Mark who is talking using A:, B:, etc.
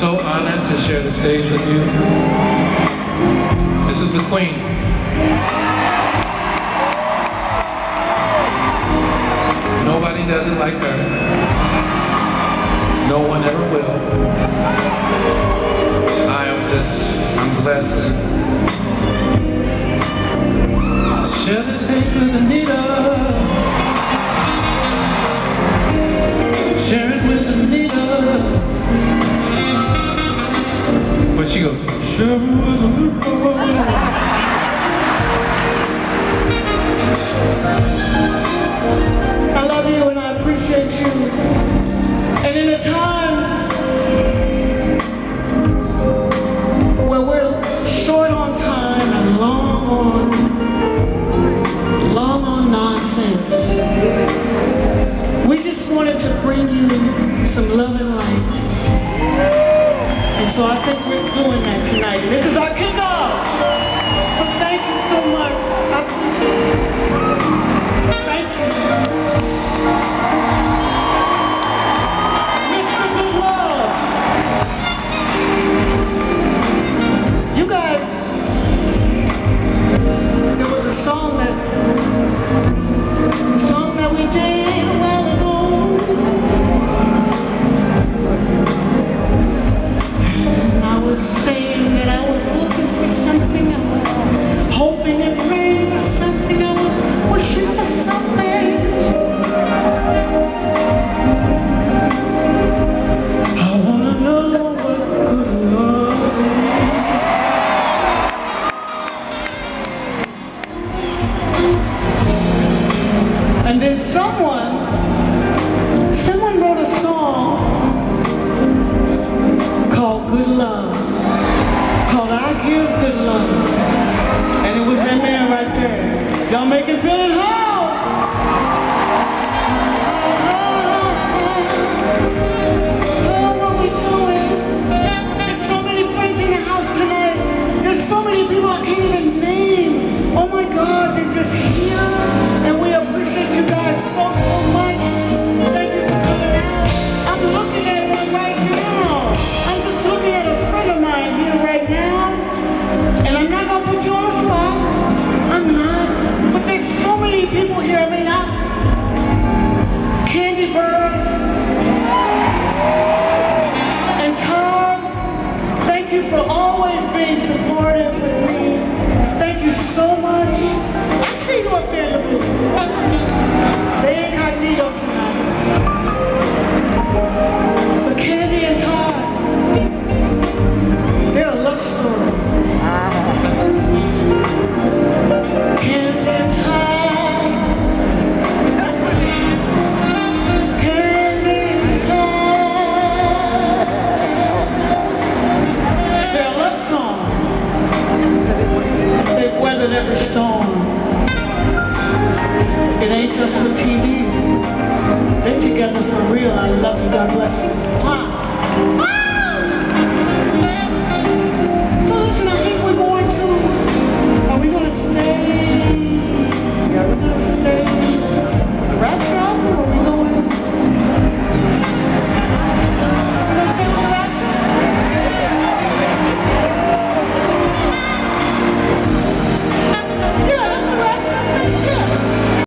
A: so honored to share the stage with you. This is the Queen. Nobody does it like her. No one ever will. I am just, I'm blessed she goes,
B: I love you and I appreciate you. And in a time where we're short on time and long on, long on nonsense, we just wanted to bring you some love and light so I think we're doing that tonight. And this is our kickoff. So thank you so much. I appreciate you. just for TV. They're together for real. I love you. God bless you.